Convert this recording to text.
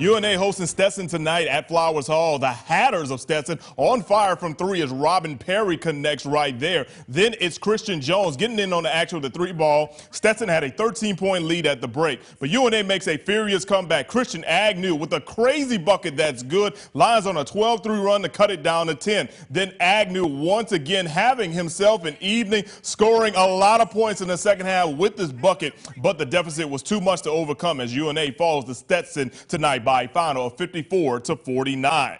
UNA hosting Stetson tonight at Flowers Hall. The Hatters of Stetson on fire from three as Robin Perry connects right there. Then it's Christian Jones getting in on the action with the three ball. Stetson had a 13 point lead at the break, but UNA makes a furious comeback. Christian Agnew with a crazy bucket that's good. Lions on a 12 3 run to cut it down to 10. Then Agnew once again having himself an evening, scoring a lot of points in the second half with this bucket, but the deficit was too much to overcome as UNA falls to Stetson tonight by final of 54 to 49.